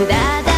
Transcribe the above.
without